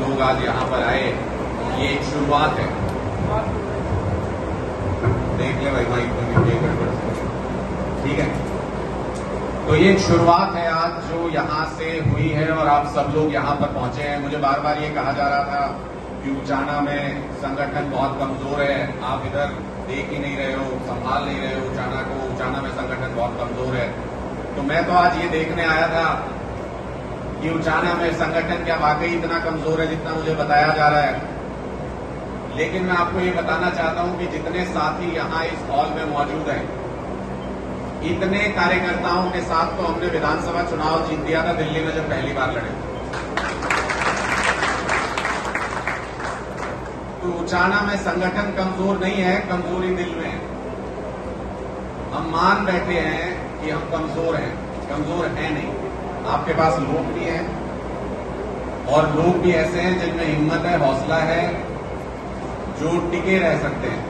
लोग आज यहाँ पर आए, ये एक शुरुआत है। देख ले भाई भाई ठीक है? तो ये एक शुरुआत है आज जो यहाँ से हुई है और आप सब लोग यहाँ पर पहुँचे हैं। मुझे बार बार ये कहा जा रहा था कि उचाना में संगठन बहुत कमज़ोर है। आप इधर देख ही नहीं रहे हो, संभाल नहीं रहे हो उचाना को। उचाना में संगठन बहुत कमज़ोर है। तो मैं तो आज ये देखने आया था कि उचाना में संगठन क्या वाकई इतना कमज़ोर है जितना मुझे बताया जा रहा है? लेकिन मैं आपको ये बताना चाहता हूँ कि जितने साथी यहाँ इस हॉल में मौजूद हैं, इतने कार्यकर्ताओं के साथ तो हमने विधानसभा चुनाव जीत दिया था दिल्ली में जब पहली बार लड़े। तो उचाना में संगठन कमज़ोर नहीं है, कमज़ोरी दिल में है। हम मान बैठे हैं कि हम कमज़ोर हैं, कमज़ोर है नहीं। आपके पास लोग भी हैं और लोग भी ऐसे हैं जिनमें हिम्मत है, हौसला है, जो टिके रह सकते हैं।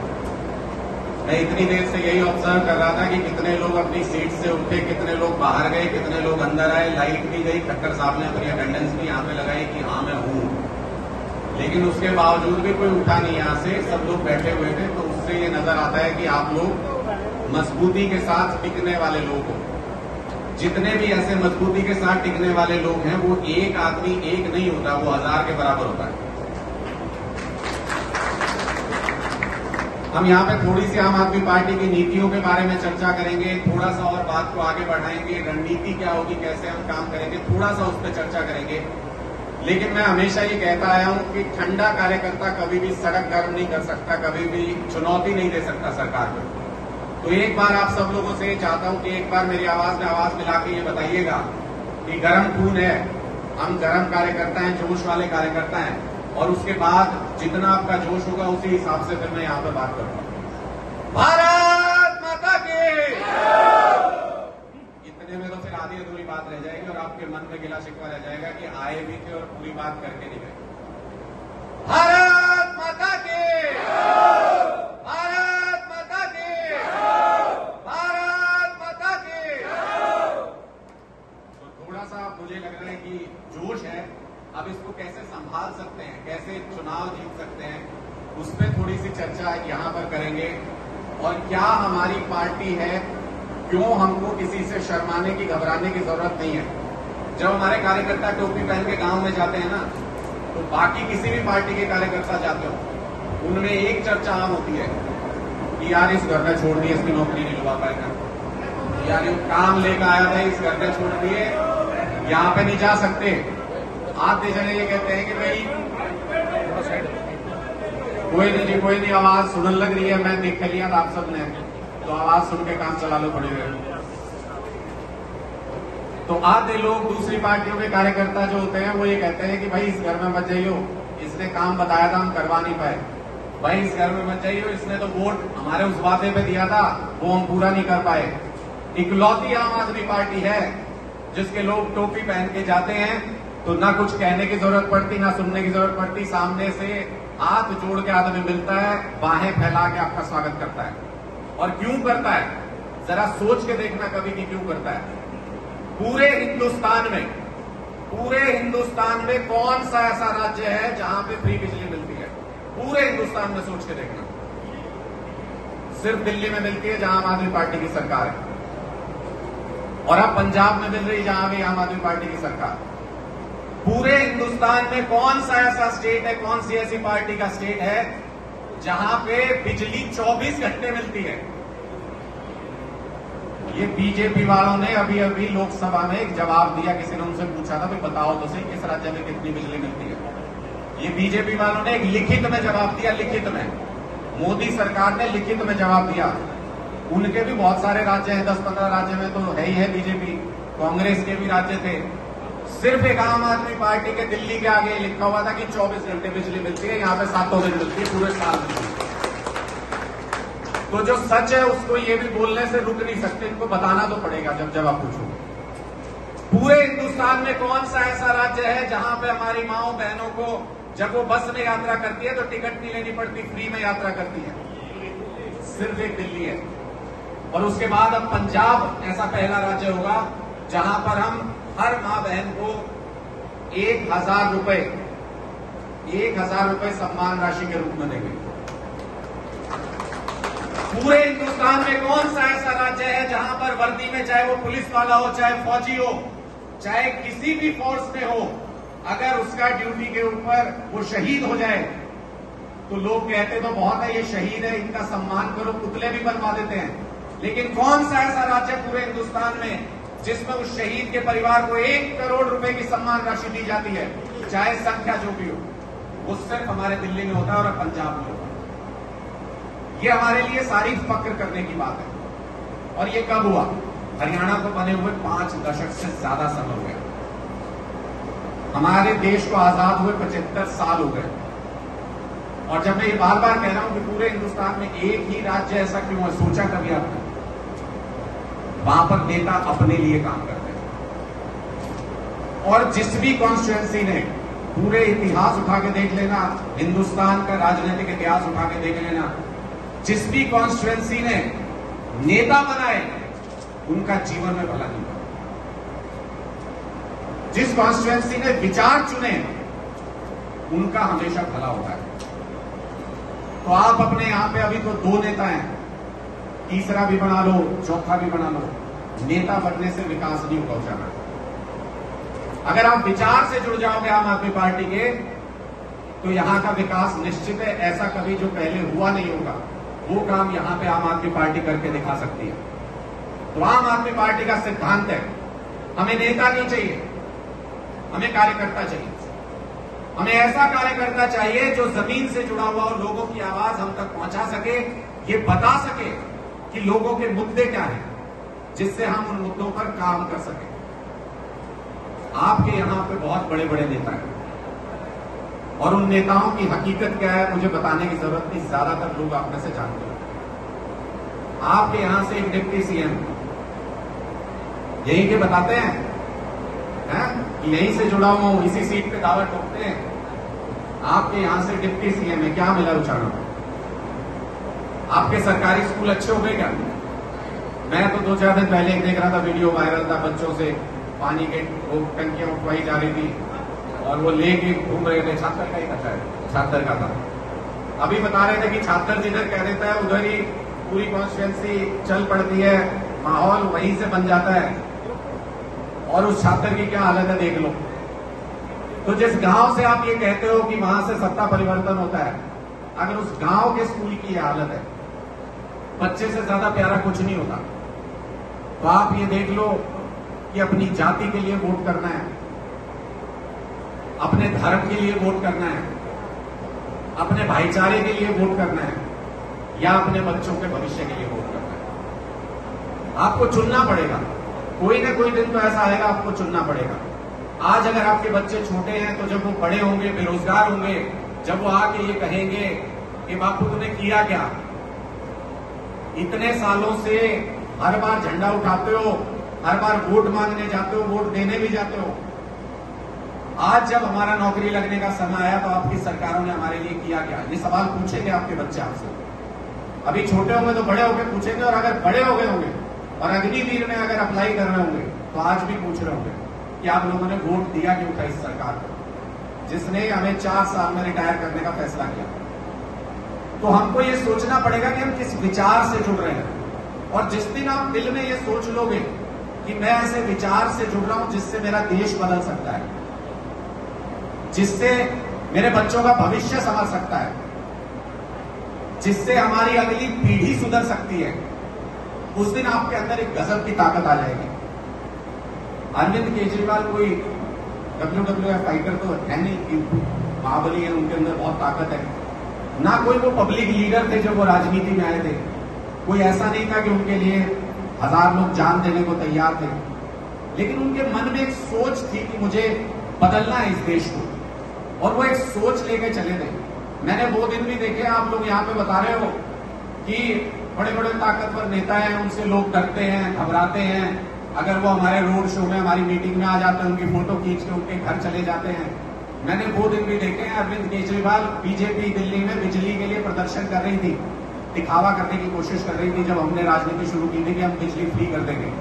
मैं इतनी देर से यही ऑब्ज़र्व कर रहा था कि कितने लोग अपनी सीट से उठे, कितने लोग बाहर गए, कितने लोग अंदर आए लाइट भी गई, खट्टर साहब ने अपनी अटेंडेंस भी यहाँ पे लगाई कि हाँ मैं हूँ। लेकिन उसके बावजूद भी कोई उठा नहीं यहाँ से, सब लोग बैठे हुए थे तो उससे ये नज़र आता है कि आप लोग मजबूती के साथ टिकने वाले लोग हो। जितने भी ऐसे मजबूती के साथ टिकने वाले लोग हैं, वो एक आदमी एक नहीं होता, वो हज़ार के बराबर होता है। हम यहाँ पे थोड़ी सी आम आदमी पार्टी की नीतियों के बारे में चर्चा करेंगे थोड़ा सा और बात को आगे बढ़ाएँगे, रणनीति क्या होगी, कैसे हम काम करेंगे थोड़ा सा उस पर चर्चा करेंगे। लेकिन मैं हमेशा ये कहता आया हूँ कि ठंडा कार्यकर्ता कभी भी सड़क गर्म नहीं कर सकता, कभी भी चुनौती नहीं दे सकता सरकार को। तो एक बार आप सब लोगों से चाहता हूँ कि एक बार मेरी आवाज़ में आवाज़ मिला के ये बताइएगा कि गर्म खून है। हम गर्म कार्यकर्ता हैं, जोश वाले कार्यकर्ता हैं। और उसके बाद जितना आपका जोश होगा, उसी हिसाब से फिर मैं यहाँ पर बात करूँगा। भारत माता के इतने में तो फिर आधी अधूरी बात रह जाएगी और आपके मन में गिला शिकवा रह जाएगा कि आए भी थे और पूरी बात करके नहीं गए। भारत माता की भारत माता की भारत माता की तो थोड़ा सा मुझे लग रहा है कि जोश है अब इसको कैसे संभाल सकते हैं, कैसे चुनाव जीत सकते हैं, उस पर थोड़ी सी चर्चा यहाँ पर करेंगे। और क्या हमारी पार्टी है, क्यों हमको किसी से शर्माने की, घबराने की ज़रूरत नहीं है। जब हमारे कार्यकर्ता टोपी पहन के गाँव में जाते हैं ना तो बाकी किसी भी पार्टी के कार्यकर्ता जाते हो, उनमें एक चर्चा आम होती है कि यार इस घर में छोड़ दिए, इसकी नौकरी नहीं लगा पाएगा यार काम लेकर आया था, इस घर में छोड़ दिए, यहाँ पे नहीं जा सकते। आते चले ये कहते हैं कि भाई, कोई नहीं जी, कोई नहीं, आवाज़ सुनने लग रही है, मैं देख लिया आप सबने। तो आवाज़ सुन के काम चला लो थोड़ी देर। तो आते लोग दूसरी पार्टियों के कार्यकर्ता जो होते हैं, वो ये कहते हैं कि भाई, इस घर में मत जाइयो। इसने काम बताया था, हम करवा नहीं पाए। भाई, इस घर में मत जाइयो, इसने तो वोट हमारे उस वादे पे दिया था, वो हम पूरा नहीं कर पाए। इकलौती आम आदमी पार्टी है, जिसके लोग टोपी पहन के जाते हैं तो ना कुछ कहने की ज़रूरत पड़ती, ना सुनने की ज़रूरत पड़ती। सामने से हाथ जोड़ के आदमी मिलता है, बाहें फैला के आपका स्वागत करता है। और क्यों करता है? जरा सोच के देखना कभी कि क्यों करता है। पूरे हिंदुस्तान में, पूरे हिंदुस्तान में कौन सा ऐसा राज्य है जहाँ पे फ्री बिजली मिलती है? पूरे हिंदुस्तान में सोच के देखना। सिर्फ़ दिल्ली में मिलती है, जहाँ आम आदमी पार्टी की सरकार है। और अब पंजाब में मिल रही जहाँ भी आम आदमी पार्टी की सरकार। पूरे हिंदुस्तान में कौन सा ऐसा स्टेट है, कौन सी ऐसी पार्टी का स्टेट है, जहाँ पे बिजली 24 घंटे मिलती है? ये बीजेपी वालों ने अभी अभी लोकसभा में एक जवाब दिया, किसी ने उनसे पूछा था, भाई बताओ तो सही, किस राज्य में कितनी बिजली मिलती है? ये बीजेपी वालों ने एक लिखित में जवाब दिया, लिखित में। मोदी सरकार ने लिखित में जवाब दिया। उनके भी बहुत सारे राज्य हैं दस पंद्रह राज्य में तो है ही है बीजेपी कांग्रेस के भी राज्य थे। सिर्फ़ एक आम आदमी पार्टी के दिल्ली के आगे लिखा हुआ था कि 24 घंटे बिजली मिलती है, यहाँ पे सातों दिन मिलती है, पूरे साल मिलती है तो जो सच है, उसको ये भी बोलने से रुक नहीं सकते, इनको बताना तो पड़ेगा जब जब आप पूछो पूरे हिंदुस्तान में कौन सा ऐसा राज्य है जहाँ पे हमारी माओ बहनों को जब वो बस में यात्रा करती है तो टिकट नहीं लेनी पड़ती, फ्री में यात्रा करती है? सिर्फ़ एक दिल्ली है। और उसके बाद अब पंजाब ऐसा पहला राज्य होगा जहाँ पर हम हर माँ बहन को एक हज़ार रुपए, एक हज़ार रुपए सम्मान राशि के रूप में देंगे। पूरे हिंदुस्तान में कौन सा ऐसा राज्य है जहाँ पर वर्दी में चाहे वो पुलिस वाला हो, चाहे फौजी हो, चाहे किसी भी फोर्स में हो, अगर उसका ड्यूटी के ऊपर वो शहीद हो जाए तो लोग कहते तो बहुत है, ये शहीद है, इनका सम्मान करो, पुतले भी बनवा देते हैं। लेकिन कौन सा ऐसा राज्य पूरे हिंदुस्तान में जिसमें उस शहीद के परिवार को एक करोड़ रुपए की सम्मान राशि दी जाती है, चाहे संख्या जो भी हो। वो सिर्फ़ हमारे दिल्ली में होता है और पंजाब में होता है। ये हमारे लिए सारी फक्र करने की बात है। और ये कब हुआ? हरियाणा को बने हुए पाँच दशक से ज़्यादा समय हो गया। हमारे देश को आज़ाद हुए पचहत्तर साल हो गए। और जब मैं ये बार बार कह रहा हूँ कि पूरे हिंदुस्तान में एक ही राज्य ऐसा क्यों है? सोचा कभी आपने? वहाँ पर नेता अपने लिए काम करते हैं। और जिस भी कॉन्स्टिट्युएंसी ने पूरे इतिहास उठा के देख लेना, हिंदुस्तान का राजनीतिक इतिहास उठा के देख लेना, जिस भी कॉन्स्टिट्युएंसी ने नेता बनाए, उनका जीवन में भला नहीं हुआ। जिस कॉन्स्टिट्युएंसी ने विचार चुने, उनका हमेशा भला होता है। तो आप अपने यहाँ पे अभी तो दो नेता हैं। तीसरा भी बना लो, चौथा भी बना लो। नेता बनने से विकास नहीं होगा अगर आप विचार से जुड़ जाओगे आम आदमी पार्टी के तो यहाँ का विकास निश्चित है, ऐसा कभी जो पहले हुआ नहीं होगा। वो काम यहाँ पे आम आदमी पार्टी करके दिखा सकती है। तो आम आदमी पार्टी का सिद्धांत है, हमें नेता नहीं चाहिए, हमें कार्यकर्ता चाहिए। हमें ऐसा कार्यकर्ता चाहिए जो ज़मीन से जुड़ा हुआ और लोगों की आवाज़ हम तक पहुँचा सके, ये बता सके कि लोगों के मुद्दे क्या हैं, जिससे हम उन मुद्दों पर काम कर सके। आपके यहाँ पे बहुत बड़े बड़े नेता हैं। और उन नेताओं की हकीकत क्या है, मुझे बताने की ज़रूरत नहीं, ज़्यादातर लोग आप में से जानते हैं। आपके यहाँ से एक डिप्टी सीएम, यही के बताते हैं, है? यहीं से जुड़ा हुआ हूँ, इसी सीट पे दावा ठोकते हैं। आपके यहाँ से डिप्टी सीएम है, क्या मिला उचारण आपके सरकारी स्कूल अच्छे हो गए क्या? मैं तो दो चार दिन पहले एक देख रहा था वीडियो वायरल था बच्चों से। पानी के वो टंकियाँ उठवाई जा रही थी और वो लेके घूम रहे थे। छात्र का ही था छात्र का था। अभी बता रहे थे कि छात्र जिधर कह देता है, उधर ही पूरी कॉन्स्टिट्युएंसी चल पड़ती है। माहौल वहीं से बन जाता है। और उस छात्र की क्या हालत है देख लो। तो जिस गाँव से आप ये कहते हो कि वहाँ से सत्ता परिवर्तन होता है, अगर उस गाँव के स्कूल की ये हालत है बच्चे से ज़्यादा प्यारा कुछ नहीं होता। तो आप ये देख लो कि अपनी जाति के लिए वोट करना है। अपने धर्म के लिए वोट करना है। अपने भाईचारे के लिए वोट करना है। या अपने बच्चों के भविष्य के लिए वोट करना है। आपको चुनना पड़ेगा। कोई ना कोई दिन तो ऐसा आएगा, आपको चुनना पड़ेगा। आज अगर आपके बच्चे छोटे हैं तो जब वो बड़े होंगे, बेरोजगार होंगे, जब वो आके ये कहेंगे कि बापू तुमने किया क्या? इतने सालों से हर बार झंडा उठाते हो, हर बार वोट मांगने जाते हो, वोट देने भी जाते हो। आज जब हमारा नौकरी लगने का समय आया तो आपकी सरकारों ने हमारे लिए किया क्या? ये सवाल पूछेंगे आपके बच्चे आपसे। अभी छोटे होंगे तो बड़े होंगे पूछेंगे, और अगर बड़े हो गए होंगे, और अग्निवीर में अगर अप्लाई कर रहे होंगे तो आज भी पूछ रहे होंगे कि आप लोगों ने वोट दिया क्यों था इस सरकार को? जिसने हमें चार साल में रिटायर करने का फैसला किया। तो हमको ये सोचना पड़ेगा कि हम किस विचार से जुड़ रहे हैं। और जिस दिन आप दिल में ये सोच लोगे कि मैं ऐसे विचार से जुड़ रहा हूँ जिससे मेरा देश बदल सकता है, जिससे मेरे बच्चों का भविष्य संभल सकता है, जिससे हमारी अगली पीढ़ी सुधर सकती है, उस दिन आपके अंदर एक गजब की ताकत आ जाएगी। अरविंद केजरीवाल कोई डब्ल्यू डब्ल्यू एफ़ फाइटर तो है नहीं महाबली है, उनके अंदर बहुत ताकत है। ना कोई वो पब्लिक लीडर थे जब वो राजनीति में आए थे। कोई ऐसा नहीं था कि उनके लिए हज़ार लोग जान देने को तैयार थे। लेकिन उनके मन में एक सोच थी कि मुझे बदलना है इस देश को। और वो एक सोच लेके चले थे मैंने वो दिन भी देखे, आप लोग यहाँ पे बता रहे हो कि बड़े बड़े ताकतवर नेता हैं, उनसे लोग डरते हैं, घबराते हैं। अगर वो हमारे रोड शो में, हमारी मीटिंग में आ जाते हैं, उनकी फ़ोटो खींच के उनके घर चले जाते हैं। मैंने वो दिन भी देखे अरविंद केजरीवाल बीजेपी दिल्ली में बिजली के लिए प्रदर्शन कर रही थी, दिखावा करने की कोशिश कर रही थी जब हमने राजनीति शुरू की थी कि हम बिजली फ्री कर देंगे।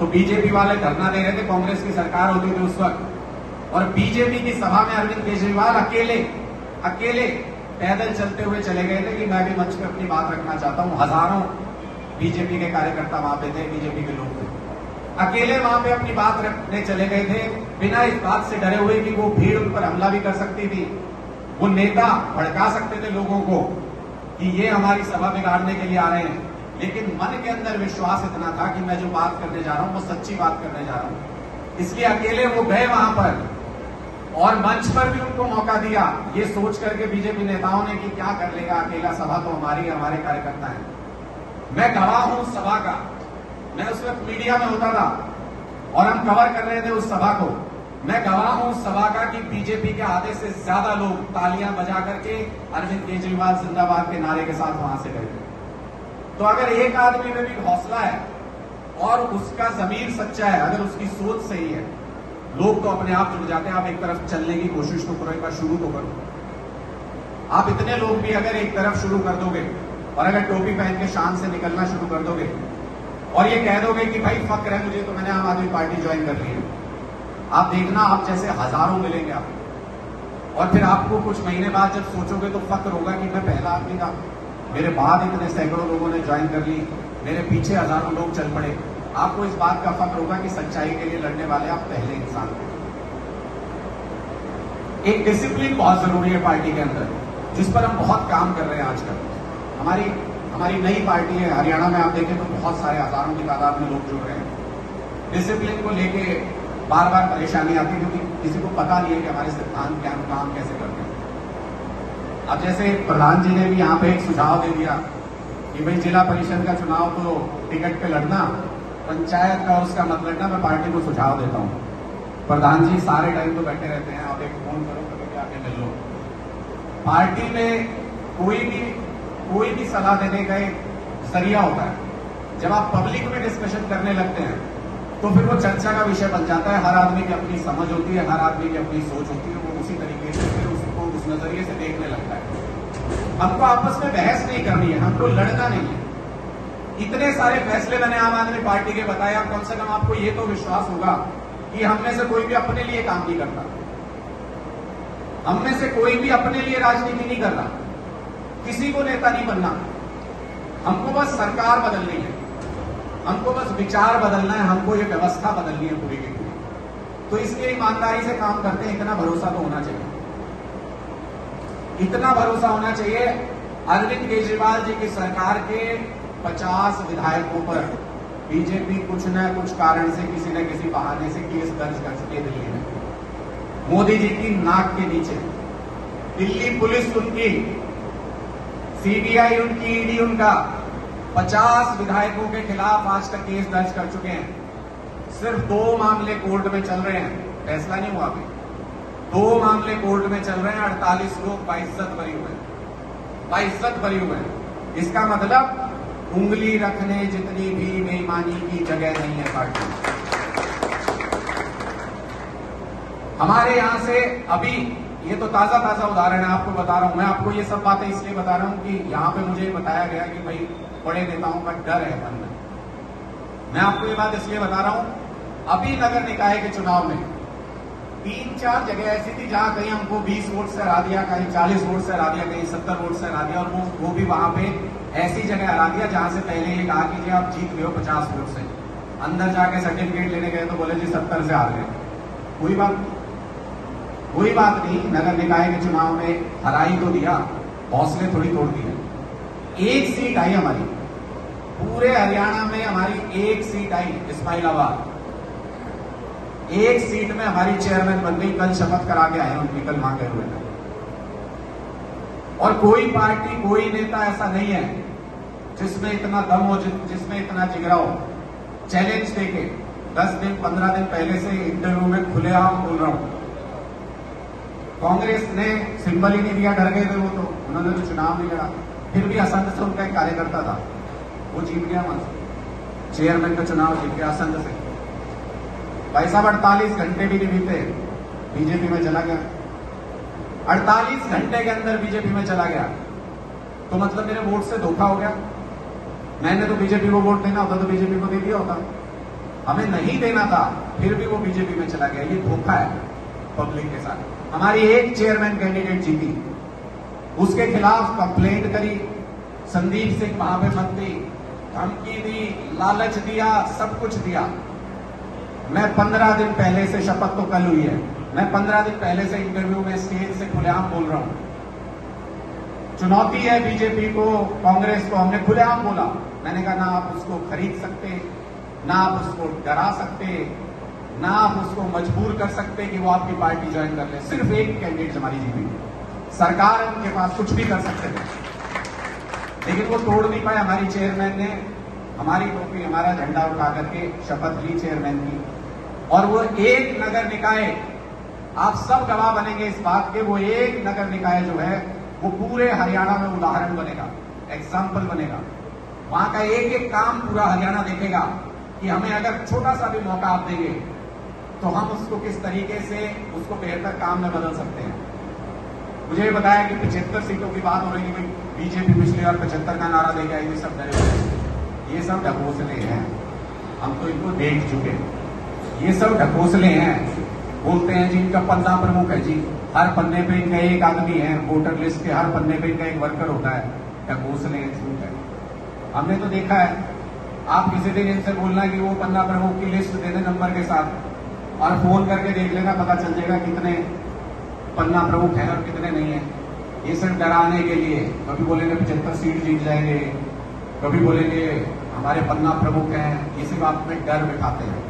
तो बीजेपी वाले धरना दे रहे थे, कांग्रेस की सरकार होती थी उस वक्त। और बीजेपी की सभा में अरविंद केजरीवाल अकेले अकेले पैदल चलते हुए चले गए थे कि मैं भी मंच पे अपनी बात रखना चाहता हूँ। हज़ारों बीजेपी के कार्यकर्ता वहाँ पे थे, बीजेपी के लोग थे। अकेले वहाँ पे अपनी बात रखने चले गए थे। बिना इस बात से डरे हुए कि वो भीड़ उन पर हमला भी कर सकती थी। वो नेता भड़का सकते थे लोगों को कि ये हमारी सभा बिगाड़ने के लिए आ रहे हैं। लेकिन मन के अंदर विश्वास इतना था कि मैं जो बात करने जा रहा हूँ, वो सच्ची बात करने जा रहा हूँ। इसलिए अकेले वो गए वहाँ पर और मंच पर भी उनको मौका दिया। ये सोच करके बीजेपी नेताओं ने कि क्या कर लेगा अकेला, सभा तो हमारी, हमारे कार्यकर्ता है। मैं गवाह हूँ सभा का। मैं उस वक्त मीडिया में होता था और हम कवर कर रहे थे उस सभा को। मैं गवाह हूँ सभा का कि बीजेपी के आधे से ज़्यादा लोग तालियाँ बजा करके अरविंद केजरीवाल जिंदाबाद के नारे के साथ वहाँ से गए। तो अगर एक आदमी में भी हौसला है और उसका जमीर सच्चा है, अगर उसकी सोच सही है, लोग तो अपने आप जुड़ जाते हैं। आप एक तरफ़ चलने की कोशिश तो करो, एक बार शुरू तो करो। आप इतने लोग भी अगर एक तरफ़ शुरू कर दोगे और अगर टोपी पहन के शान से निकलना शुरू कर दोगे और ये कह दोगे कि भाई फक्र है मुझे तो मैंने आम आदमी पार्टी ज्वाइन कर ली है। आप देखना, आप जैसे हज़ारों मिलेंगे आपको। और फिर आपको कुछ महीने बाद जब सोचोगे तो फक्र होगा कि मैं पहला आदमी था। मेरे बाद इतने सैकड़ों लोगों ने ज्वाइन कर ली। मेरे पीछे हज़ारों लोग चल पड़े। आपको इस बात का फक्र होगा कि सच्चाई के लिए लड़ने वाले आप पहले इंसान थे। एक डिसिप्लिन बहुत ज़रूरी है पार्टी के अंदर, जिस पर हम बहुत काम कर रहे हैं आजकल। हमारी हमारी नई पार्टी है, हरियाणा में आप देखें तो बहुत सारे हज़ारों की तादाद में लोग जुड़ रहे हैं। डिसिप्लिन को लेके बार बार परेशानी आती है क्योंकि किसी को पता नहीं है कि हमारे सिद्धांत क्या काम कैसे करते हैं। अब जैसे प्रधान जी ने भी यहाँ पे एक सुझाव दे दिया कि भाई जिला परिषद का चुनाव तो टिकट पे लड़ना, पंचायत का उसका मत लड़ना, मैं पार्टी को सुझाव देता हूँ। प्रधान जी सारे टाइम तो बैठे रहते हैं, आप एक फ़ोन करो, कभी आके मिल लो। पार्टी में कोई भी कोई भी सलाह देने का एक ज़रिया होता है। जब आप पब्लिक में डिस्कशन करने लगते हैं तो फिर वो चर्चा का विषय बन जाता है। हर आदमी की अपनी समझ होती है, हर आदमी की अपनी सोच होती है, वो उसी तरीके से फिर उसको, उस नज़रिए से देखने लगता है। हमको आपस में बहस नहीं करनी है, हमको लड़ना नहीं है। इतने सारे फैसले मैंने आम आदमी पार्टी के बताए बताया कम से कम आपको ये तो विश्वास होगा कि हम में से कोई भी अपने लिए काम नहीं करता। हम में से कोई भी अपने लिए राजनीति नहीं कर रहा। किसी को नेता नहीं बनना। हमको बस सरकार बदलनी है। हमको बस विचार बदलना है, हमको ये व्यवस्था बदलनी है पूरी की पूरी। तो इसलिए ईमानदारी से काम करते हैं, इतना भरोसा तो होना चाहिए। इतना भरोसा होना चाहिए, अरविंद केजरीवाल जी की सरकार के 50 विधायकों पर बीजेपी कुछ न कुछ कारण से किसी न किसी बहाने से केस दर्ज कर सके दिल्ली में। मोदी जी की नाक के नीचे। दिल्ली पुलिस उनकी, सीबीआई उनकी, ईडी उनका। 50 विधायकों के खिलाफ आज तक केस दर्ज कर चुके हैं। सिर्फ़ दो मामले कोर्ट में चल रहे हैं। फैसला नहीं हुआ अभी। दो मामले कोर्ट में चल रहे हैं, अड़तालीस लोग बाइज्जत बरी हुए बाइज्जत बरी हुए इसका मतलब उंगली रखने जितनी भी बेईमानी की जगह नहीं है पार्टी। हमारे यहाँ से अभी, ये तो ताज़ा ताज़ा उदाहरण है, आपको बता रहा हूँ। मैं आपको ये सब बातें इसलिए बता रहा हूँ कि यहाँ पे मुझे बताया गया कि भाई, बड़े नेताओं का डर है मैं आपको ये बात इसलिए बता रहा हूँ अभी नगर निकाय के चुनाव में तीन चार जगह ऐसी थी जहाँ कहीं हमको 20 वोट से हरा दिया, कहीं 40 वोट से हरा दिया, कहीं 70 वोट से हरा दिया, और वो वो भी वहाँ पे ऐसी जगह हरा दिया जहाँ से पहले ये कहा कि आप जीत गए हो पचास वोट से। अंदर जाके सर्टिफिकेट लेने गए तो बोले, जी, सत्तर से हार गए। कोई बात कोई बात नहीं, नगर निकाय के चुनाव में हराई तो दिया, हौसले थोड़ी तोड़ दिए एक सीट आई हमारी। पूरे हरियाणा में हमारी एक सीट आई, इस्माइलाबाद। एक सीट में हमारी चेयरमैन बन गई कल शपथ करा के आए उनकी, कल मांगे हुए। और कोई पार्टी, कोई नेता ऐसा नहीं है जिसमें इतना दम हो जिसमें इतना जिगरा हो। चैलेंज देके, दस दिन, पंद्रह दिन पहले से इंटरव्यू में खुलेआम बोल रहा हूँ। कांग्रेस ने सिंबल ही नहीं दिया, डर गए थे वो तो। उन्होंने तो चुनाव नहीं लड़ा। फिर भी असंत से उनका एक कार्यकर्ता था। वो जीत गया मन चेयरमैन का चुनाव जीत गया असंत से। भाई साहब अड़तालीस घंटे भी नहीं बीते बीजेपी में चला गया। अड़तालीस घंटे के अंदर बीजेपी में चला गया। तो मतलब मेरे वोट से धोखा हो गया। मैंने तो बीजेपी को वोट देना होता तो बीजेपी को दे दिया होता। हमें नहीं देना था, फिर भी वो बीजेपी में चला गया। ये धोखा है पब्लिक के साथ। हमारी एक चेयरमैन कैंडिडेट जीती। उसके खिलाफ कंप्लेंट करी। संदीप सिंह वहाँ मंत्री धमकी दी, लालच दिया, सब कुछ दिया। मैं पंद्रह दिन पहले से शपथ तो कल हुई है। मैं पंद्रह दिन पहले से इंटरव्यू में स्टेज से खुलेआम बोल रहा हूँ। चुनौती है बीजेपी को, कांग्रेस को, हमने खुलेआम बोला। मैंने कहा, ना आप उसको खरीद सकते, ना आप उसको डरा सकते, ना आप उसको मजबूर कर सकते कि वो आपकी पार्टी ज्वाइन कर ले। सिर्फ़ एक कैंडिडेट हमारी जीती सरकार उनके पास कुछ भी कर सकते थे। लेकिन वो तोड़ नहीं पाए। हमारी चेयरमैन ने हमारी टोपी, हमारा झंडा उठा करके शपथ ली चेयरमैन की। और वो एक नगर निकाय, आप सब गवाह बनेंगे इस बात के, वो एक नगर निकाय जो है, वो पूरे हरियाणा में उदाहरण बनेगा एग्ज़ाम्पल बनेगा। वहाँ का एक एक काम पूरा हरियाणा देखेगा कि हमें अगर छोटा सा भी मौका आप देंगे तो हम उसको किस तरीके से, उसको बेहतर काम में बदल सकते हैं। मुझे बताया कि पिछहत्तर सीटों की बात हो रही है बीजेपी पिछली बार पचहत्तर का नारा देके ये सब डरे ये सब ढकोसले हैं। हम तो इनको देख चुके ये सब ढकोसले हैं। बोलते हैं जी, इनका पन्ना प्रमुख है जी। हर पन्ने पे इनका एक आदमी है। वोटर लिस्ट के हर पन्ने पे इनका एक वर्कर होता है। ढकोसले झूठ है। हमने तो देखा है। आप किसी दिन इनसे बोलना कि वो पन्ना प्रमुख की लिस्ट दे दे नंबर के साथ और फ़ोन करके देख लेना, पता चल जाएगा कितने पन्ना प्रमुख है और कितने नहीं है। ये सिर्फ़ डराने के लिए। कभी बोलेंगे पचहत्तर सीट जीत जाएँगे। कभी बोलेंगे हमारे पन्ना प्रमुख हैं। ये सिर्फ़ आप में डर बिठाते हैं।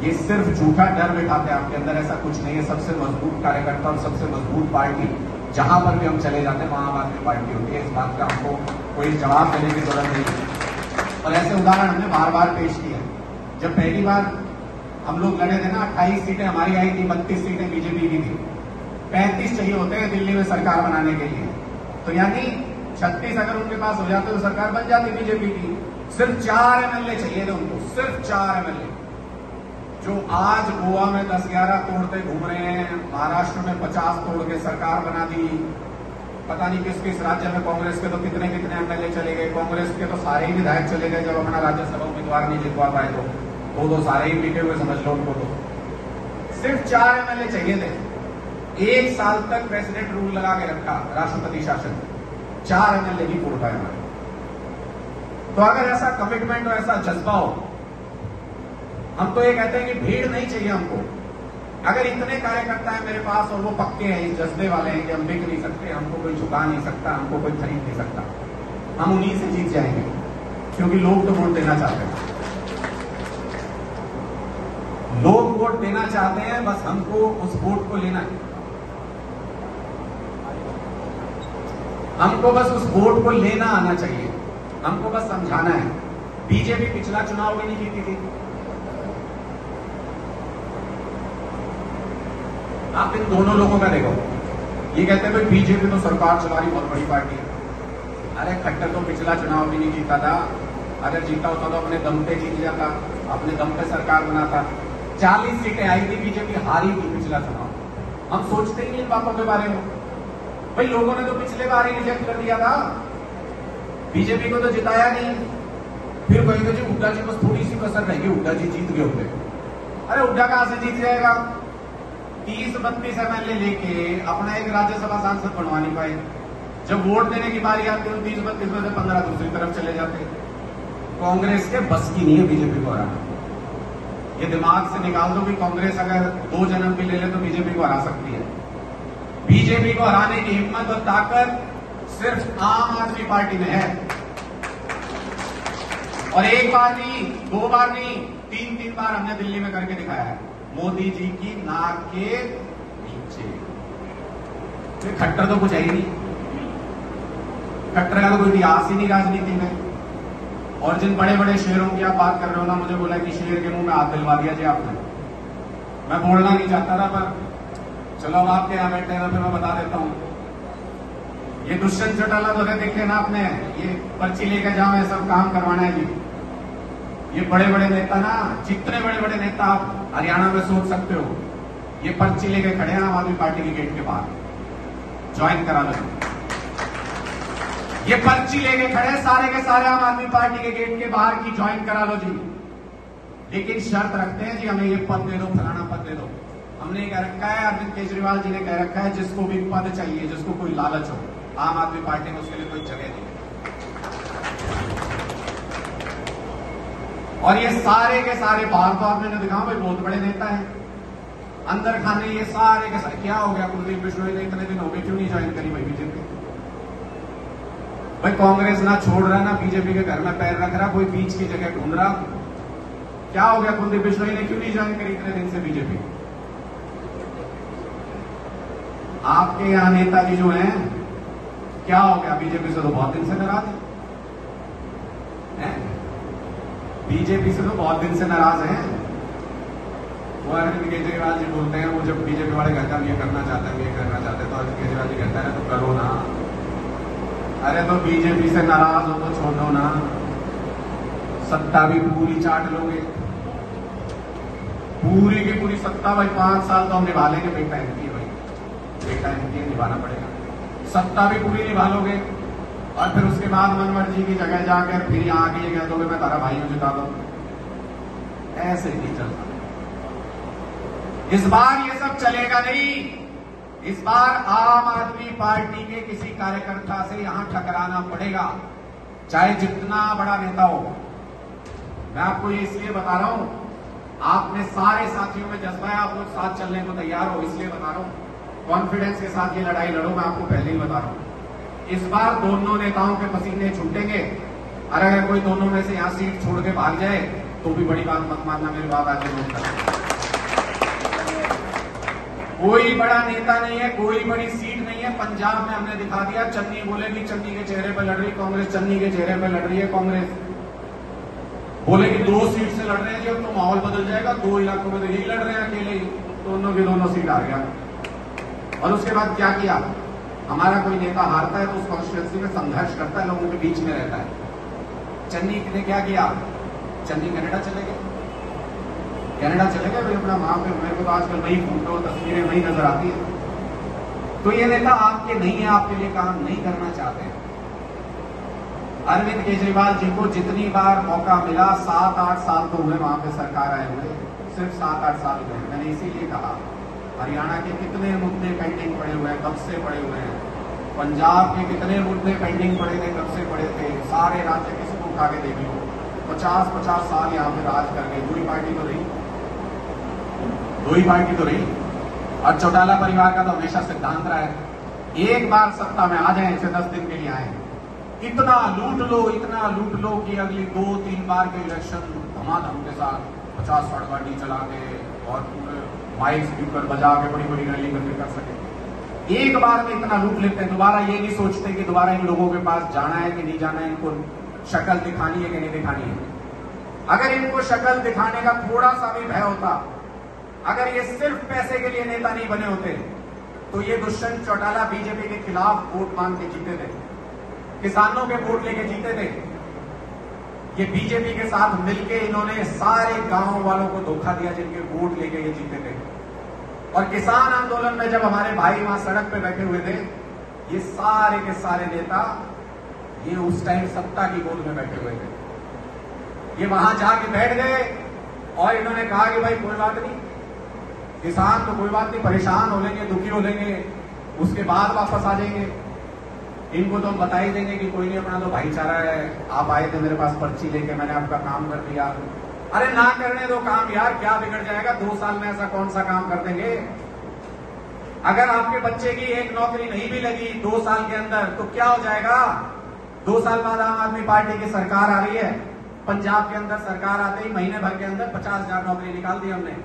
ये सिर्फ़ झूठा डर बिठाते हैं आपके अंदर, ऐसा कुछ नहीं है। सबसे मज़बूत कार्यकर्ता और सबसे मज़बूत पार्टी, जहाँ पर भी हम चले जाते हैं, वहाँ आम आदमी पार्टी होती है। इस बात का हमको कोई जवाब देने की ज़रूरत नहीं है। और ऐसे उदाहरण हमने बार बार पेश किए जब पहली बार हम लोग लड़े थे ना, अट्ठाईस सीटें हमारी आई थी, बत्तीस सीटें बीजेपी की थी। पैंतीस चाहिए होते हैं दिल्ली में सरकार बनाने के लिए। तो यानी छत्तीस अगर उनके पास हो जाते तो सरकार बन जाती बीजेपी की। सिर्फ़ चार एमएलए चाहिए थे उनको, सिर्फ़ चार एमएलए जो आज गोवा में दस ग्यारह तोड़ते घूम रहे हैं, महाराष्ट्र में पचास तोड़ के सरकार बना दी, पता नहीं किस किस राज्य में कांग्रेस के तो कितने कितने एमएलए चले गए, कांग्रेस के तो सारे ही विधायक चले गए जब अपना राज्यसभा उम्मीदवार नहीं जितवा पाए तो। वो तो सारे ही पीटे हुए समझ लो उनको तो। सिर्फ़ चार एमएलए चाहिए थे। एक साल तक प्रेसिडेंट रूल लगा के रखा राष्ट्रपति शासन। चार एमएलए ही पाए तो अगर ऐसा कमिटमेंट हो ऐसा जज्बा हो हम तो ये कहते हैं कि भीड़ नहीं चाहिए हमको। अगर इतने कार्यकर्ता है मेरे पास और वो पक्के हैं, इस जज्बे वाले हैं कि हम बिक नहीं सकते, हमको कोई झुका नहीं सकता, हमको कोई खरीद नहीं सकता, हम उन्हीं से जीत जाएँगे, क्योंकि लोग तो वोट देना चाहते हैं। लोग वोट देना चाहते हैं, बस हमको उस वोट को लेना है। हमको बस उस वोट को लेना आना चाहिए। हमको बस समझाना है। बीजेपी पिछला चुनाव भी नहीं जीती थी। आप इन दोनों लोगों का देखो। ये कहते हैं, भाई, बीजेपी तो सरकार चला रही, बहुत बड़ी पार्टी है। अरे, खट्टर तो पिछला चुनाव भी नहीं जीता था। अगर जीता होता तो अपने दम पे जीत जाता, अपने दम पे सरकार बनाता। चालीस सीटें आई थी, बीजेपी हारी थी पिछला चुनाव। हम सोचते ही इन बातों के बारे में। भाई, लोगों ने तो पिछले बार ही रिजेक्ट कर दिया था। बीजेपी को तो जिताया नहीं। फिर कहेंगे जी हुड्डा जी बस थोड़ी सी कसर रहेगी हुड्डा जी जीत गए होते अरे हुड्डा कहाँ से जीत जाएगा? तीस बत्तीस एमएलए लेके अपना एक राज्यसभा सांसद बनवा नहीं पाए। जब वोट देने की बारी आती है तीस बत्तीस में से पंद्रह दूसरी तरफ़ चले जाते कांग्रेस के बस की नहीं है बीजेपी को हराना ये दिमाग से निकाल दो कि कांग्रेस अगर दो जन्म भी ले ले तो बीजेपी को हरा सकती है। बीजेपी को हराने की हिम्मत और ताकत सिर्फ़ आम आदमी पार्टी में है। और एक बार नहीं, दो बार नहीं बार हमने दिल्ली में करके दिखाया है। मोदी जी की नाक के नीचे। तो खट्टर तो कुछ है ही नहीं। खट्टर का तो कोई इतिहास ही नहीं राजनीति में। और जिन बड़े बड़े शेरों की आप बात कर रहे हो ना, मुझे बोला कि शेर के मुँह में हाथ दिलवा दिया जी आपने। मैं बोलना नहीं चाहता था, पर चलो अब आपके यहाँ बैठे हैं, फिर मैं बता देता हूँ। ये दुष्यंत चौटाला तो देखे ना आपने। ये पर्ची लेकर जाओ, ये सब काम करवाना है जी। ये बड़े बड़े नेता ना, जितने बड़े बड़े नेता आप हरियाणा में सोच सकते हो, ये पर्ची लेके खड़े हैं आम आदमी पार्टी के गेट के बाहर। ज्वाइन करा लो ये पर्ची लेके खड़े सारे के सारे आम आदमी पार्टी के गेट के बाहर की ज्वाइन करा लो जी। लेकिन शर्त रखते हैं जी, हमें ये पद दे दो, फलाना पद दे दो। हमने कह रखा है, अरविंद केजरीवाल जी ने कह रखा है, जिसको भी पद चाहिए, जिसको कोई लालच हो, आम आदमी पार्टी में उसके लिए कोई जगह नहीं और ये सारे के सारे बाहर तो आपने दिखा भाई बहुत बड़े नेता है। अंदर खाने ये सारे के सारे, क्या हो गया, कुलदीप बिश्नोई ने इतने दिन हो गए क्यों नहीं ज्वाइन करी भाई बीजेपी भाई कांग्रेस ना छोड़ रहा, ना बीजेपी के घर में पैर रख रहा, कोई बीच की जगह ढूंढ रहा। क्या हो गया, कुलदीप बिश्नोई ने क्यों नहीं ज्वाइन करी इतने दिन से बीजेपी आपके यहाँ नेताजी जो हैं, क्या हो गया बीजेपी से तो बहुत दिन से नाराज़ है। बीजेपी से तो बहुत दिन से नाराज़ हैं। वो अरविंद केजरीवाल जी बोलते हैं, वो जब बीजेपी वाले कहते हैं ये करना चाहते हैं ये करना चाहते हैं तो अरविंद केजरीवाल जी कहते हैं तो करो ना। अरे तो बीजेपी से नाराज़ हो तो छोड़ो ना। सत्ता भी पूरी चाट लोगे। पूरी की पूरी सत्ता भाई, पाँच साल तो हम निभा लेंगे बेटा एमपी भाई। बेटा एमपी निभाना पड़ेगा। सत्ता भी पूरी निभा लोगे और फिर उसके बाद मन मर्ज़ी की जगह जाकर फिर यहाँ आके ये कह दोगे मैं तारा भाई जिता दो। ऐसे नहीं चलता इस बार ये सब चलेगा नहीं। इस बार आम आदमी पार्टी के किसी कार्यकर्ता से यहाँ टकराना पड़ेगा, चाहे जितना बड़ा नेता हो। मैं आपको ये इसलिए बता रहा हूँ, आपने सारे साथियों में जज्बा है आप लोग साथ चलने को तैयार हो, इसलिए बता रहा हूँ। कॉन्फिडेंस के साथ ये लड़ाई लड़ो, मैं आपको पहले ही बता रहा हूँ। इस बार दोनों नेताओं के पसीने छूटेंगे। और अगर कोई दोनों में से यहाँ सीट छोड़ के भाग जाए तो भी बड़ी बात मत मानना मेरी बात आगे कर कोई बड़ा नेता नहीं है, कोई बड़ी सीट नहीं है। पंजाब में हमने दिखा दिया, चन्नी बोलेगी चन्नी के चेहरे पर लड़ रही कांग्रेस, चन्नी के चेहरे पर लड़ रही है कांग्रेस। बोले कि दो सीट से लड़ रहे हैं जी, अब तो माहौल बदल जाएगा। दो इलाकों में तो यही लड़ रहे हैं अकेले ही। दोनों की दोनों सीट आ गया और उसके बाद क्या किया? हमारा कोई नेता हारता है तो उस कॉन्स्टिट्यूंसी में संघर्ष करता है, लोगों के बीच में रहता है। चन्नी ने क्या किया चन्नी कनाडा चले गए। कनाडा चले गए अपना, वहाँ पे मेरे को तो आजकल वही फ़ोटो, तस्वीरें वही नज़र आती है। तो ये नेता आपके नहीं है, आपके लिए काम नहीं करना चाहते अरविंद केजरीवाल जी को जितनी बार मौका मिला, सात आठ साल तो हुए वहाँ पे सरकार आए हुए। सिर्फ़ सात आठ साल हुए, मैंने इसीलिए कहा। हरियाणा के कितने मुद्दे पेंडिंग पड़े हुए हैं, कब से पड़े हुए हैं? पंजाब के कितने मुद्दे पेंडिंग पड़े थे, कब से पड़े थे? सारे राज्य किसी को उठा के देख लो। पचास पचास साल यहाँ पे राज कर गए। दो ही पार्टी तो रही। दो ही पार्टी तो रही। और चौटाला परिवार का तो हमेशा सिद्धांत रहा है। एक बार सत्ता में आ जाए, इसे दस दिन के लिए आए। इतना लूट लो, इतना लूट लो कि अगली दो, तीन बार के इलेक्शन धमाधम के साथ पचास साठ गाड़ी चला के और पूरे माइक स्पीकर बजा के बड़ी बड़ी रैली करके कर सके। एक बार में इतना लूट लेते हैं, दोबारा ये नहीं सोचते कि दोबारा इन लोगों के पास जाना है कि नहीं जाना है, इनको शक्ल दिखानी है कि नहीं दिखानी है। अगर इनको शक्ल दिखाने का थोड़ा सा भी भय होता, अगर ये सिर्फ़ पैसे के लिए नेता नहीं बने होते तो ये दुष्यंत चौटाला बीजेपी के खिलाफ वोट मांग के जीते थे। किसानों के वोट लेके जीते थे। ये बीजेपी के साथ मिलके इन्होंने सारे गाँव वालों को धोखा दिया जिनके वोट लेके ये जीते थे। और किसान आंदोलन में जब हमारे भाई वहाँ सड़क पे बैठे हुए थे, ये सारे के सारे नेता, ये उस टाइम सत्ता की गोद में बैठे हुए थे। ये वहाँ जाके बैठ गए और इन्होंने कहा कि भाई, कोई बात नहीं। किसान तो कोई बात नहीं, परेशान हो लेंगे, दुखी हो लेंगे, उसके बाद वापस आ जाएँगे। इनको तो हम बता ही देंगे कि कोई नहीं, अपना तो भाईचारा है। आप आए थे मेरे पास पर्ची लेके, मैंने आपका काम कर दिया। अरे ना करने दो काम यार, क्या बिगड़ जाएगा? दो साल में ऐसा कौन सा काम कर देंगे? अगर आपके बच्चे की एक नौकरी नहीं भी लगी दो साल के अंदर तो क्या हो जाएगा? दो साल बाद आम आदमी पार्टी की सरकार आ रही है। पंजाब के अंदर सरकार आते ही महीने भर के अंदर पचास हज़ार नौकरी निकाल दी हमने।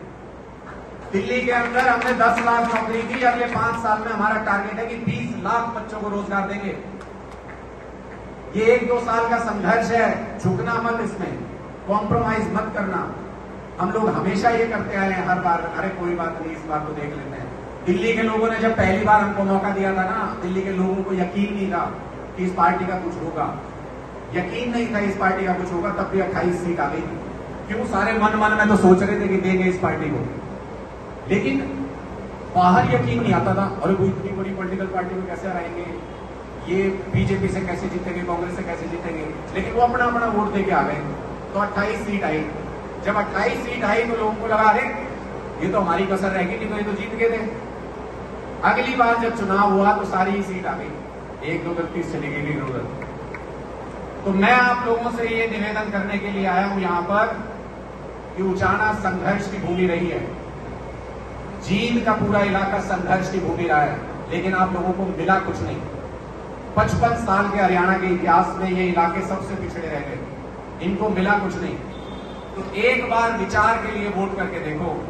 दिल्ली के अंदर हमने 10 लाख नौकरी दी अगले पाँच साल में हमारा टारगेट है कि 20 लाख बच्चों को रोज़गार देंगे। ये एक दो साल का संघर्ष है, झुकना मत इसमें। कॉम्प्रोमाइज मत करना। हम लोग हमेशा ये करते आए हैं, हर बार, अरे कोई बात नहीं, इस बार को देख लेते हैं। दिल्ली के लोगों ने जब पहली बार हमको मौका दिया था ना, दिल्ली के लोगों को यकीन नहीं था कि इस पार्टी का कुछ होगा। यकीन नहीं था इस पार्टी का कुछ होगा, तब भी अट्ठाईस सीट आ गई। क्यों? सारे मन मन में तो सोच रहे थे कि देंगे इस पार्टी को। लेकिन बाहर यकीन नहीं आता था अरे वो इतनी बड़ी पॉलिटिकल पार्टी में कैसे आएँगे ये बीजेपी से कैसे जीतेंगे, कांग्रेस से कैसे जीतेंगे? लेकिन वो अपना अपना वोट दे के आ गए। तो 28 सीट आई। जब 28 सीट आई तो लोगों को लगा रहे ये तो हमारी कसर रहेगी नहीं तो ये तो जीत गए थे। अगली बार जब चुनाव हुआ तो सारी ही सीट आ गई। एक दो गलती चली गई उधर तो मैं आप लोगों से ये निवेदन करने के लिए आया हूँ यहाँ पर कि उचाना संघर्ष की भूमि रही है। जींद का पूरा इलाका संघर्ष की भूमि रहा है, लेकिन आप लोगों को मिला कुछ नहीं। पचपन साल के हरियाणा के इतिहास में ये इलाके सबसे पिछड़े रह गए। इनको मिला कुछ नहीं। तो एक बार विचार के लिए वोट करके देखो।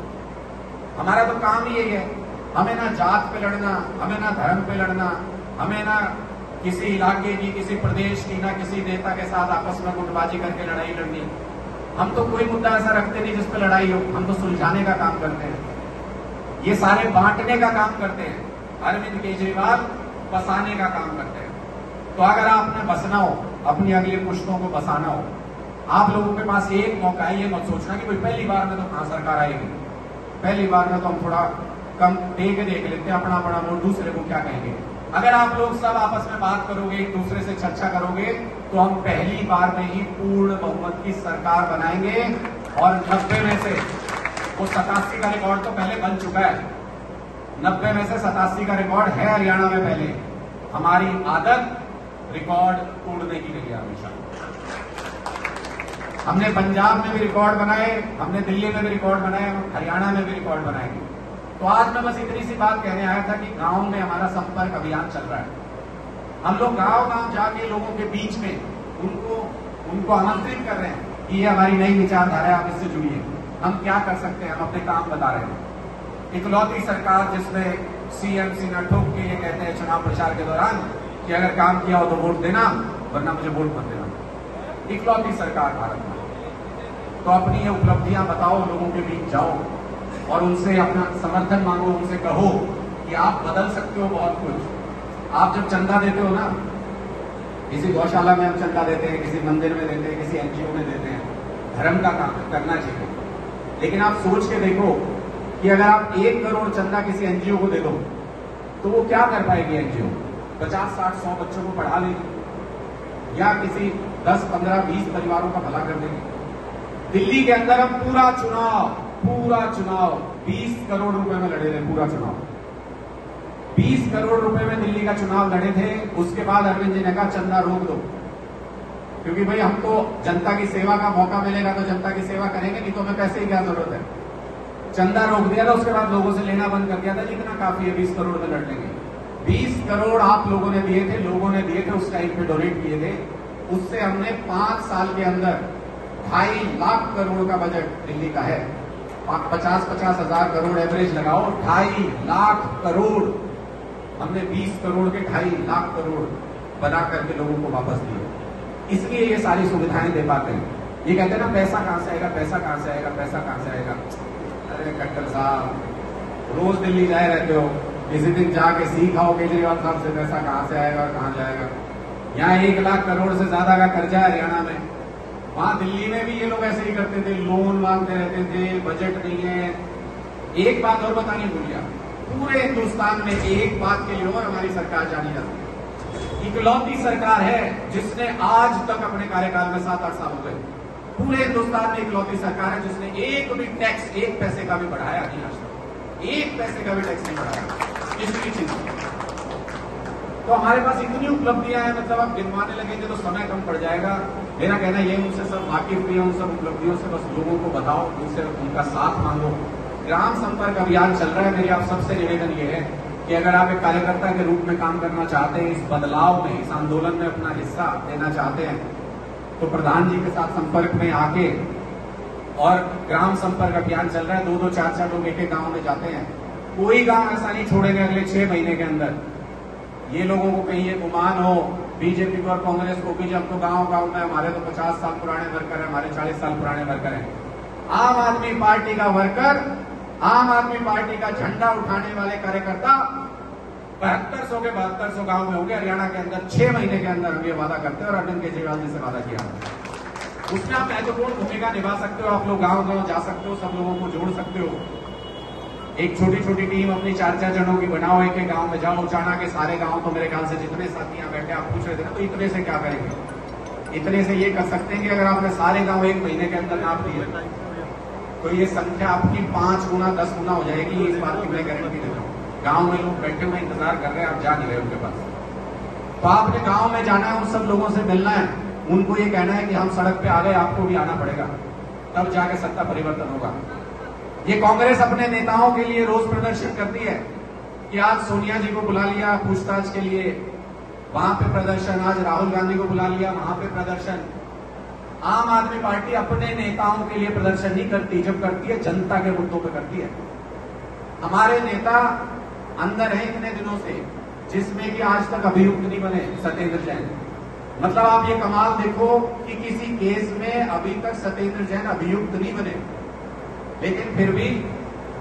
हमारा तो काम ही यही है। हमें ना जात पे लड़ना, हमें ना धर्म पे लड़ना, हमें ना किसी इलाके की, किसी प्रदेश की, ना किसी नेता के साथ आपस में गुटबाजी करके लड़ाई लड़नी। हम तो कोई मुद्दा ऐसा रखते नहीं जिसपे लड़ाई हो। हम तो सुलझाने का काम करते हैं। ये सारे बांटने का काम करते हैं। अरविंद केजरीवाल बसाने का काम करते हैं। तो अगर आपने बसना हो, अपनी अगली पुश्तों को बसाना हो आप लोगों के पास एक मौका है, ये मत सोचना कि भाई पहली बार में तो कहा सरकार आएगी। पहली बार में तो हम थोड़ा कम दे के देख लेते हैं अपना अपना वोट दूसरे को क्या कहेंगे। अगर आप लोग सब आपस में बात करोगे, एक दूसरे से चर्चा करोगे तो हम पहली बार में ही पूर्ण बहुमत की सरकार बनाएँगे और नब्बे में से, वो सतासी का रिकॉर्ड तो पहले बन चुका है। नब्बे में से सतासी का रिकॉर्ड है हरियाणा में पहले। हमारी आदत रिकॉर्ड तोड़ने की रही है। हमेशा हमने पंजाब में भी रिकॉर्ड बनाए, हमने दिल्ली में भी रिकॉर्ड बनाए, हरियाणा में भी रिकॉर्ड बनाएँगे तो आज मैं बस इतनी सी बात कहने आया था कि गाँव में हमारा संपर्क अभियान चल रहा है। हम लोग गाँव गाँव जाके लोगों के बीच में उनको उनको आमंत्रित कर रहे हैं कि ये हमारी नई विचारधारा है, आप इससे जुड़िए। हम क्या कर सकते हैं? हम अपने काम बता रहे हैं। इकलौती सरकार जिसमें सीएम सीना ठोक के ये कहते हैं चुनाव प्रचार के दौरान कि अगर काम किया हो तो वोट देना, वरना मुझे वोट मत देना। इकलौती सरकार भारत में। तो अपनी ये उपलब्धियाँ बताओ, लोगों के बीच जाओ और उनसे अपना समर्थन मांगो, उनसे कहो कि आप बदल सकते हो बहुत कुछ। आप जब चंदा देते हो ना, किसी गौशाला में हम चंदा देते हैं, किसी मंदिर में देते हैं, किसी एनजीओ में देते हैं, धर्म का काम करना चाहिए। लेकिन आप सोच के देखो कि अगर आप एक करोड़ चंदा किसी एनजीओ को दे दो तो वो क्या कर पाएगी एनजीओ? पचास, साठ, सौ बच्चों को पढ़ा लेगी या किसी दस, पंद्रह, बीस परिवारों का भला कर देगी। दिल्ली के अंदर हम पूरा चुनाव पूरा चुनाव। 20 करोड़ रुपए में लड़े थे पूरा चुनाव। 20 करोड़ रुपए में दिल्ली का चुनाव लड़े थे, उसके बाद अरविंद जी ने कहा, चंदा रोक दो। क्योंकि भाई, हमको जनता की सेवा का मौका मिलेगा तो जनता की सेवा करेंगे, नहीं तो हमें पैसे की क्या ज़रूरत है? चंदा रोक दिया था, उसके बाद लोगों से लेना बंद कर दिया था, जितना काफ़ी है, बीस करोड़ में लड़ लेंगे। बीस करोड़ आप लोगों ने दिए थे, लोगों ने दिए थे, उस टाइम पे डोनेट किए थे। उससे हमने पाँच साल के अंदर ढाई लाख करोड़ का बजट दिल्ली का है। पचास पचास हज़ार करोड़ एवरेज लगाओ, ढाई लाख करोड़। हमने बीस करोड़ के ढाई लाख करोड़ बना करके लोगों को वापस दिए। इसलिए ये सारी सुविधाएँ दे पाते हैं। ये कहते हैं ना, पैसा कहाँ से आएगा, पैसा कहाँ से आएगा, पैसा कहाँ से आएगा। अरे कट्टर साहब, रोज दिल्ली जाए रहते हो। किसी दिन जाके सीख आओ केजरीवाल साहब से पैसा कहाँ से आएगा और कहाँ जाएगा। यहाँ एक लाख करोड़ से ज़्यादा का कर्जा है हरियाणा में। वहाँ दिल्ली में भी ये लोग ऐसे ही करते थे लोन मांगते रहते थे बजट नहीं है। एक बात और बतानी भूलिया पूरे हिंदुस्तान में एक बात के लिए और हमारी सरकार जानी जाती है। इकलौती सरकार है जिसने आज तक अपने कार्यकाल में सात आठ साल हो गए। पूरे हिंदुस्तान में इकलौती सरकार है जिसने एक भी टैक्स एक पैसे का भी बढ़ाया नहीं आज एक पैसे का भी टैक्स नहीं बढ़ाया। भी चीज़ तो हमारे पास इतनी उपलब्धियाँ हैं मतलब आप गिनवाने लगेंगे तो समय कम पड़ जाएगा। मेरा कहना ये उनसे सब वाकिफ भी है, उन सब उपलब्धियों से बस लोगों को बताओ, उनसे उनका साथ मांगो। ग्राम संपर्क अभियान चल रहा है मेरी, आप सबसे निवेदन ये है कि अगर आप एक कार्यकर्ता के रूप में काम करना चाहते हैं, इस बदलाव में, इस आंदोलन में अपना हिस्सा देना चाहते हैं तो प्रधान जी के साथ संपर्क में आके और ग्राम संपर्क अभियान चल रहा है दो दो चार चार लोग एक एक गाँव में जाते हैं। कोई गाँव ऐसा नहीं छोड़ेंगे अगले छह महीने के अंदर। ये लोगों को कहीं ये गुमान हो बीजेपी को और कांग्रेस को भी जब तो गाँव गाँव में, हमारे तो 50 साल पुराने वर्कर हैं, हमारे 40 साल पुराने वर्कर हैं। आम आदमी पार्टी का वर्कर, आम आदमी पार्टी का झंडा उठाने वाले कार्यकर्ता, बहत्तर सौ के बहत्तर सौ गाँव में होंगे, हरियाणा के अंदर छह महीने के अंदर हम ये वादा करते हैं और अरविंद केजरीवाल जी से वादा किया उसमें आप महत्वपूर्ण भूमिका निभा सकते हो, आप लोग गाँव गाँव जा सकते हो, सब लोगों को जोड़ सकते हो। एक छोटी छोटी टीम अपनी चार चार जनों की बनाओ एक एक गाँव में जाओ उचाना के सारे गाँव तो मेरे ख्याल से जितने साथी यहाँ बैठे आप पूछ रहे थे ना तो इतने से क्या करेंगे? इतने से ये कर सकते हैं कि अगर आपने सारे गाँव एक महीने के अंदर नाप दिए तो ये संख्या आपकी पाँच गुना, दस गुना हो जाएगी, इस बात की मैं गारंटी देता हूँ। गाँव में लोग बैठे हुए इंतज़ार कर रहे हैं, आप जा नहीं रहे उनके पास। तो आपने गाँव में जाना है, उन सब लोगों से मिलना है, उनको ये कहना है कि हम सड़क पे आ गए, आपको भी आना पड़ेगा। तब जाके सत्ता परिवर्तन होगा। ये कांग्रेस अपने नेताओं के लिए रोज प्रदर्शन करती है कि आज सोनिया जी को बुला लिया पूछताछ के लिए। वहाँ पे प्रदर्शन, आज राहुल गांधी को बुला लिया, वहाँ पे प्रदर्शन। आम आदमी पार्टी अपने नेताओं के लिए प्रदर्शन नहीं करती, जब करती है, जनता के मुद्दों पर करती है। हमारे नेता अंदर है इतने दिनों से, जिसमें कि आज तक अभियुक्त नहीं बने, सत्येंद्र जैन। मतलब आप ये कमाल देखो कि किसी केस में अभी तक सत्येंद्र जैन अभियुक्त नहीं बने। लेकिन फिर भी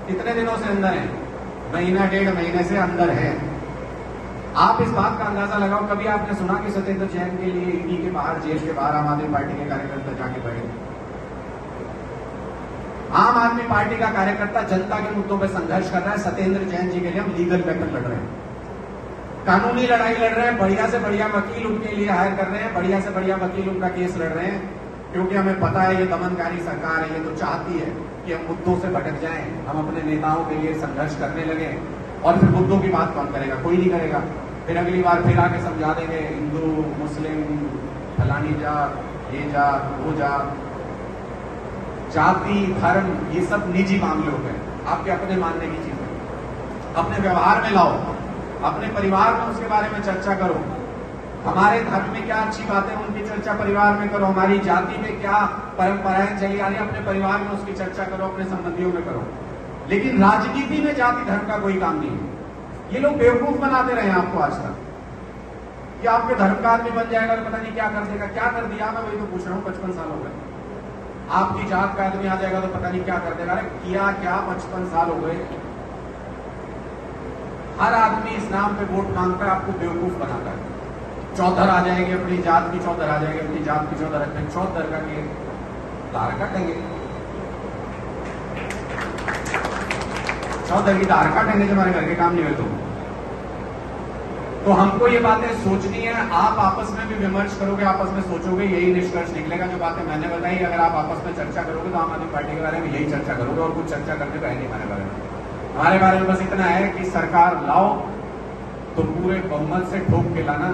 कितने दिनों से अंदर है? महीना डेढ़ महीने से अंदर है। आप इस बात का अंदाज़ा लगाओ, कभी आपने सुना कि सत्येंद्र जैन के लिए ईडी के बाहर, जेल के बाहर आम आदमी पार्टी के कार्यकर्ता जाके बैठे? आम आदमी पार्टी का कार्यकर्ता जनता के मुद्दों पर संघर्ष कर रहा है। सत्येंद्र जैन जी के लिए हम लीगल पेपर लड़ रहे हैं। कानूनी लड़ाई लड़ रहे हैं। बढ़िया से बढ़िया वकील उनके लिए हायर कर रहे हैं। बढ़िया से बढ़िया वकील उनका केस लड़ रहे हैं। क्योंकि हमें पता है ये दमनकारी सरकार है, ये तो चाहती है कि हम मुद्दों से भटक जाएँ, हम अपने नेताओं के लिए संघर्ष करने लगे और फिर मुद्दों की बात कौन करेगा? कोई नहीं करेगा। फिर अगली बार फिर आके समझा देंगे, हिंदू, मुस्लिम, फलानी जा, ये जा, वो जा। जाति, धर्म, ये सब निजी मामले हो गए। आपके अपने मानने की चीज़ें अपने व्यवहार में लाओ। अपने परिवार में उसके बारे में चर्चा करो। हमारे धर्म में क्या अच्छी बातें उनकी चर्चा परिवार में करो, हमारी जाति में क्या परंपराएँ चली आ रही अपने परिवार में उसकी चर्चा करो, अपने संबंधियों में करो। लेकिन राजनीति में जाति धर्म का कोई काम नहीं है। ये लोग बेवकूफ़ बनाते रहे आपको आज तक। कि आपके धर्म का आदमी बन जाएगा पता नहीं क्या कर देगा। क्या कर दिया? मैं वही तो पूछ रहा हूँ, पचपन साल हो गए आपकी जात का आदमी आ जाएगा तो पता नहीं क्या कर देगा। अरे, किया क्या? पचपन साल हो गए। हर आदमी इस नाम पे वोट मांगकर आपको बेवकूफ़ बनाता है। चौधर आ जाएँगे, अपनी जात की चौधर आ जाएँगे, अपनी जात की चौधर रखते चौधर का के धार काटेंगे चौधर की धार काटेंगे हमारे घर के काम नहीं हुए तो। तो हमको ये बातें सोचनी है, आप आपस में भी विमर्श करोगे, आपस में सोचोगे, यही निष्कर्ष निकलेगा जो बातें मैंने बताई। अगर आप आपस में चर्चा करोगे तो आम आदमी पार्टी के बारे में यही चर्चा करोगे और कुछ चर्चा करने को है नहीं हमारे बारे में। हमारे बारे में बस इतना है कि सरकार लाओ तो पूरे बहुमत से ठोक के लाना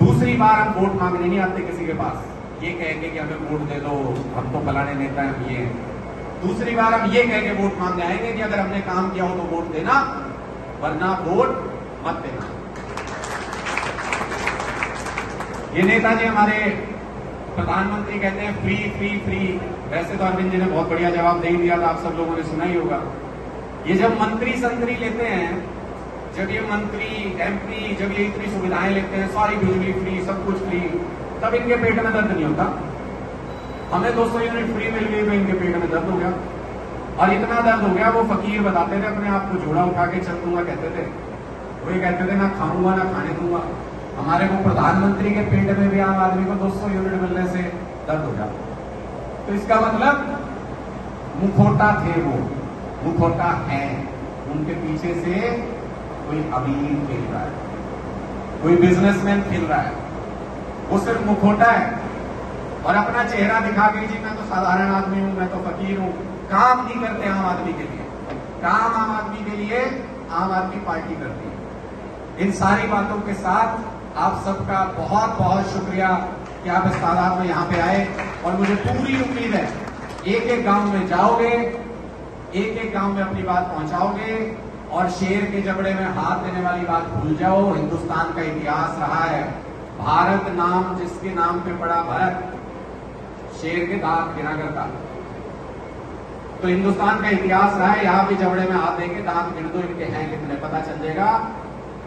दूसरी बार हम वोट मांगने नहीं आते किसी के पास। ये कह के कि हमें वोट दे दो, हम तो फलाने नेता हैं ये दूसरी बार हम ये कह के वोट मांगने आएँगे कि अगर हमने काम किया हो तो वोट देना, वरना वोट मत देना। ये नेताजी हमारे प्रधानमंत्री कहते हैं, फ्री फ्री फ्री। वैसे तो अरविंद जी ने बहुत बढ़िया जवाब दे दिया था, आप सब लोगों ने सुना ही होगा। ये जब मंत्री संतरी लेते हैं जब ये मंत्री एमपी जब ये इतनी सुविधाएँ लेते हैं, सारी बिजली फ्री, सब कुछ फ्री, तब इनके पेट में दर्द नहीं होता। हमें 200 यूनिट फ्री मिल गई तो इनके पेट में दर्द हो गया। और इतना दर्द हो गया, वो फकीर बताते थे, अपने आप को जोड़ा उठा के, चल दूँगा, कहते थे। वो ये कहते थे, ना खाऊँगा, ना खाने दूँगा। हमारे को प्रधानमंत्री के पेट में भी आम आदमी को 200 यूनिट मिलने से दर्द हो जाता तो इसका मतलब मुखोटा थे वो, मुखोटा है। उनके पीछे से कोई अमीर खेल रहा है, कोई बिजनेसमैन खेल रहा है, वो सिर्फ़ मुखोटा है। और अपना चेहरा दिखा के जी, मैं तो साधारण आदमी हूँ, मैं तो फकीर हूँ। काम नहीं करते आम आदमी के लिए। काम आम आदमी के लिए आम आदमी पार्टी करती है। इन सारी बातों के साथ आप सबका बहुत बहुत शुक्रिया कि आप इस तादाद में यहाँ पे आए। और मुझे पूरी उम्मीद है एक एक गाँव में जाओगे एक एक गाँव में अपनी बात पहुंचाओगे और शेर के जबड़े में हाथ देने वाली बात भूल जाओ। हिंदुस्तान का इतिहास रहा है। भारत नाम जिसके नाम पे पड़ा भरत, शेर के दांत गिरा करता। तो हिंदुस्तान का इतिहास रहा है। यहाँ भी जबड़े में हाथ देंगे दांत गिर दो, इनके हैं कितने पता चल जाएगा।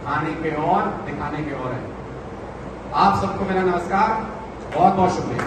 खाने के और, दिखाने के और है। आप सबको मेरा नमस्कार बहुत बहुत शुक्रिया।